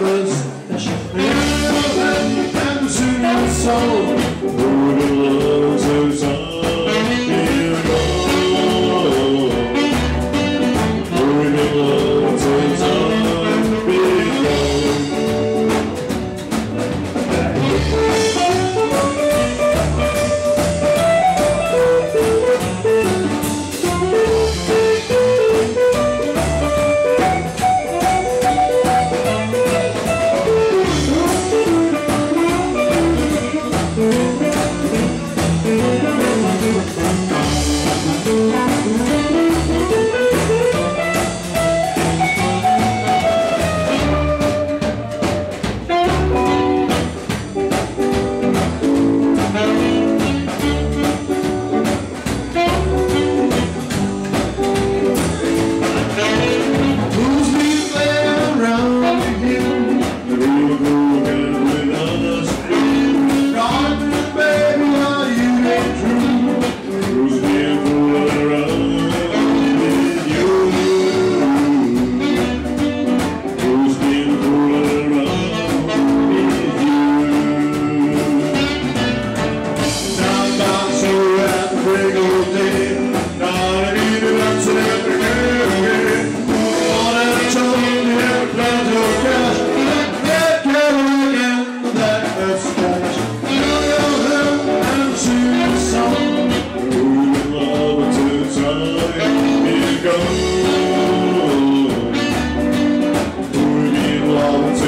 whispers that she feels it deep soul.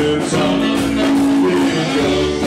It's on, we go.